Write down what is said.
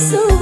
Yesu.